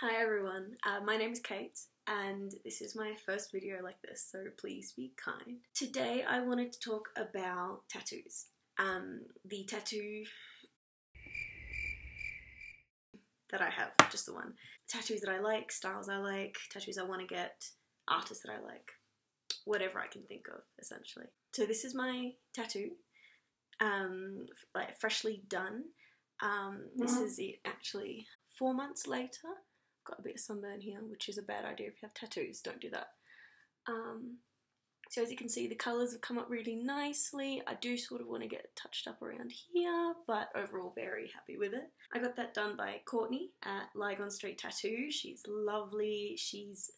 Hi everyone, uh, my name is Kate and this is my first video like this, so please be kind. Today I wanted to talk about tattoos. Um, the tattoo that I have, just the one. Tattoos that I like, styles I like, tattoos I want to get, artists that I like, whatever I can think of essentially. So this is my tattoo, um, like freshly done. Um, this is it actually four months later got a bit of sunburn here, which is a bad idea if you have tattoos. Don't do that. Um, so as you can see, the colours have come up really nicely. I do sort of want to get it touched up around here, but overall very happy with it. I got that done by Courtney at Lygon Street Tattoo. She's lovely. She's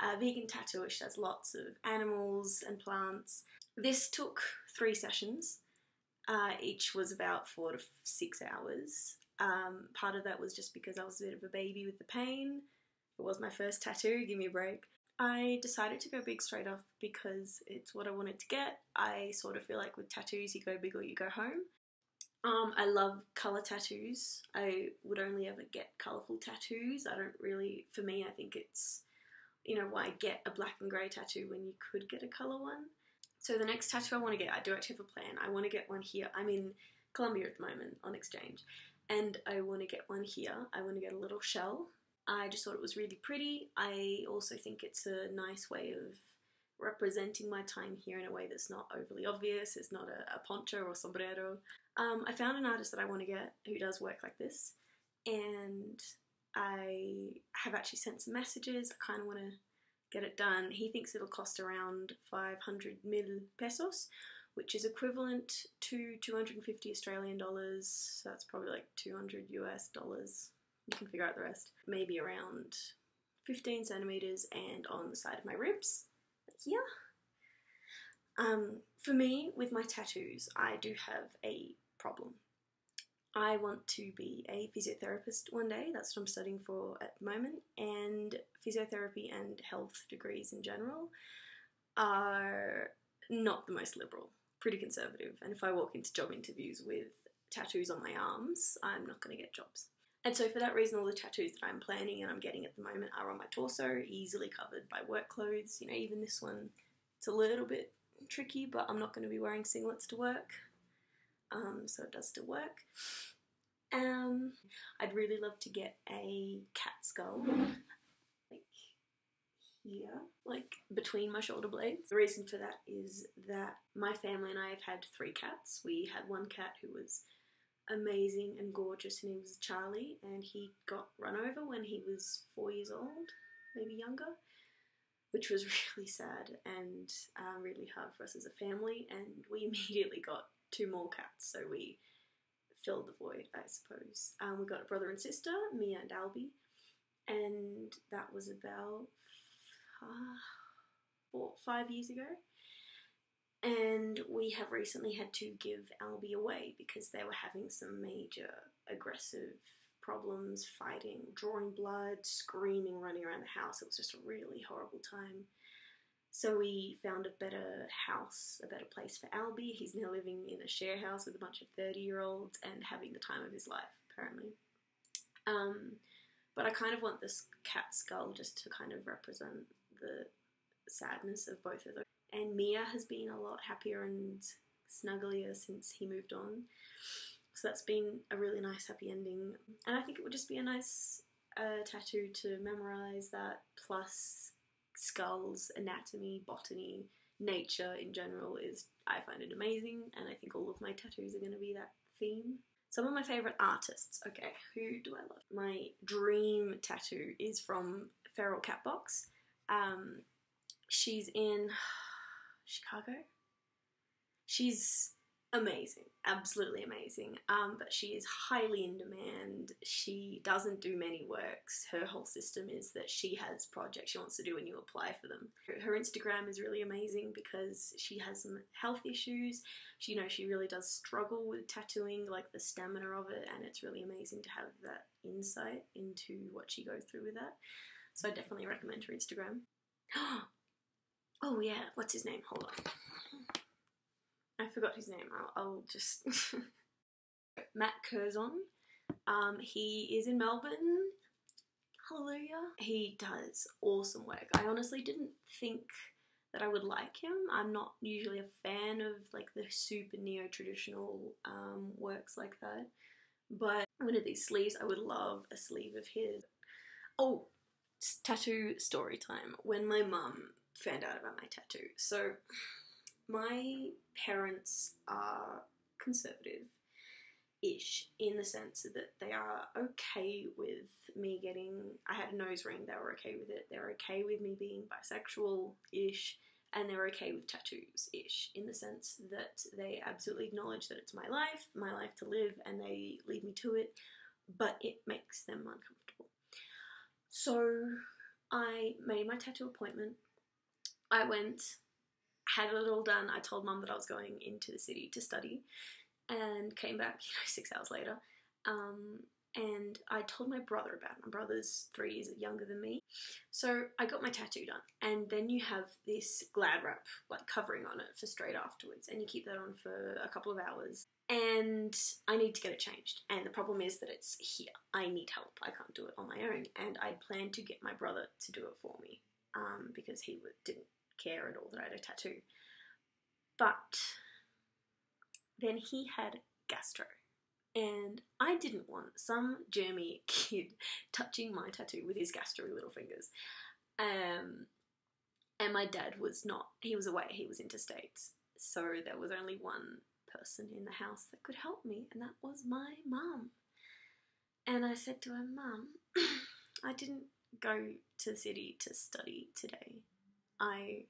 a vegan tattooist. She has lots of animals and plants. This took three sessions. Uh, each was about four to six hours. Um, part of that was just because I was a bit of a baby with the pain. It was my first tattoo, give me a break. I decided to go big straight off because it's what I wanted to get. I sort of feel like with tattoos, you go big or you go home. Um, I love colour tattoos. I would only ever get colourful tattoos. I don't really, for me, I think it's, you know, why get a black and grey tattoo when you could get a colour one. So the next tattoo I want to get, I do actually have a plan. I want to get one here. I'm in Colombia at the moment on exchange and I want to get one here. I want to get a little shell. I just thought it was really pretty. I also think it's a nice way of representing my time here in a way that's not overly obvious. It's not a, a poncho or sombrero. Um, I found an artist that I want to get who does work like this, and I have actually sent some messages. I kind of want to get it done. He thinks it'll cost around 500 mil pesos, which is equivalent to 250 Australian dollars. So that's probably like 200 US dollars. You can figure out the rest. Maybe around 15 centimeters and on the side of my ribs, here. Um, for me, with my tattoos, I do have a problem. I want to be a physiotherapist one day. That's what I'm studying for at the moment. And physiotherapy and health degrees in general are not the most liberal pretty conservative, and if I walk into job interviews with tattoos on my arms, I'm not going to get jobs. And so, for that reason, all the tattoos that I'm planning and I'm getting at the moment are on my torso, easily covered by work clothes. You know, even this one, it's a little bit tricky, but I'm not going to be wearing singlets to work, um, so it does still work. Um, I'd really love to get a cat skull here, like between my shoulder blades. The reason for that is that my family and I have had three cats. We had one cat who was amazing and gorgeous. His name was Charlie, and he got run over when he was four years old, maybe younger, which was really sad and uh, really hard for us as a family. And we immediately got two more cats, so we filled the void, I suppose. Um, we got a brother and sister, Mia and Albie, and that was about uh, four, five years ago. And we have recently had to give Albie away because they were having some major aggressive problems, fighting, drawing blood, screaming, running around the house. It was just a really horrible time. So we found a better house, a better place for Albie. He's now living in a share house with a bunch of 30 year olds and having the time of his life, apparently. Um, but I kind of want this cat skull just to kind of represent the sadness of both of them. And Mia has been a lot happier and snugglier since he moved on. So that's been a really nice happy ending. And I think it would just be a nice uh, tattoo to memorize that, plus skulls, anatomy, botany, nature in general is, I find it amazing. And I think all of my tattoos are going to be that theme. Some of my favourite artists. Okay, who do I love? My dream tattoo is from Feral Cat Box. Um, she's in Chicago. She's amazing, absolutely amazing. Um, but she is highly in demand. She doesn't do many works. Her whole system is that she has projects she wants to do and you apply for them. Her Instagram is really amazing because she has some health issues. She, you know, she really does struggle with tattooing, like the stamina of it, and it's really amazing to have that insight into what she goes through with that. So I definitely recommend her Instagram. oh yeah, what's his name? Hold on. I forgot his name. I'll, I'll just Matt Curzon. Um, he is in Melbourne. Hallelujah. He does awesome work. I honestly didn't think that I would like him. I'm not usually a fan of like the super neo traditional um, works like that. But one of these sleeves, I would love a sleeve of his. Oh, tattoo story time. When my mum found out about my tattoo. So, my parents are conservative ish in the sense that they are okay with me getting I had a nose ring, they were okay with it. They're okay with me being bisexual ish and they're okay with tattoos ish in the sense that they absolutely acknowledge that it's my life, my life to live and they leave me to it, but it makes them uncomfortable. So I made my tattoo appointment. I went had it all done. I told mum that I was going into the city to study and came back, you know, six hours later. Um, and I told my brother about it. My brother's three years younger than me. So I got my tattoo done. And then you have this glad wrap, like covering on it for straight afterwards. And you keep that on for a couple of hours. And I need to get it changed. And the problem is that it's here. I need help. I can't do it on my own. And I plan to get my brother to do it for me um, because he didn't care at all that I had a tattoo. But then he had gastro. And I didn't want some germy kid touching my tattoo with his gastro little fingers. Um, and my dad was not, he was away, he was interstate. So there was only one person in the house that could help me, and that was my mum. And I said to her, Mum, I didn't go to the city to study today. I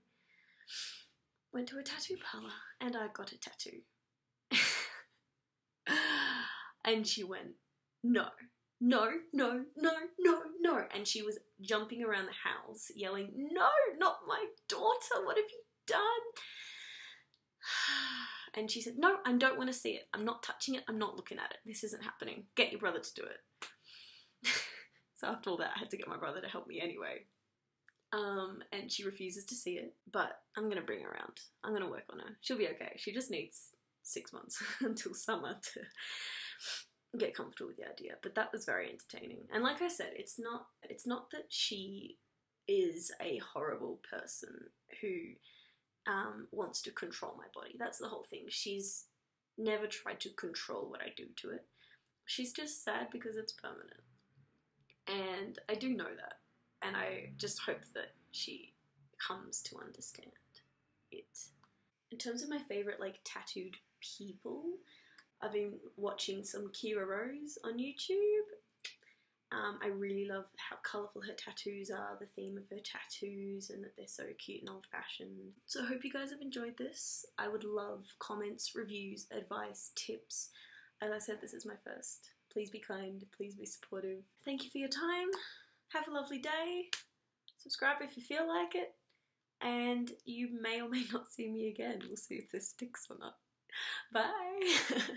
went to a tattoo parlour and I got a tattoo. And she went, No, no, no, no, no, no. And she was jumping around the house yelling, No, not my daughter. What have you done? And she said, No, I don't want to see it. I'm not touching it. I'm not looking at it. This isn't happening. Get your brother to do it. so after all that, I had to get my brother to help me anyway. Um, and she refuses to see it, but I'm gonna bring her around. I'm gonna work on her. She'll be okay. She just needs six months until summer to get comfortable with the idea. But that was very entertaining. And like I said, it's not it's not that she is a horrible person who um, wants to control my body. That's the whole thing. She's never tried to control what I do to it. She's just sad because it's permanent. And I do know that and I just hope that she comes to understand it. In terms of my favorite like tattooed people, I've been watching some Kira Rose on YouTube. Um, I really love how colourful her tattoos are, the theme of her tattoos, and that they're so cute and old fashioned. So, I hope you guys have enjoyed this. I would love comments, reviews, advice, tips. As I said, this is my first. Please be kind, please be supportive. Thank you for your time. Have a lovely day. Subscribe if you feel like it. And you may or may not see me again. We'll see if this sticks or not. Bye.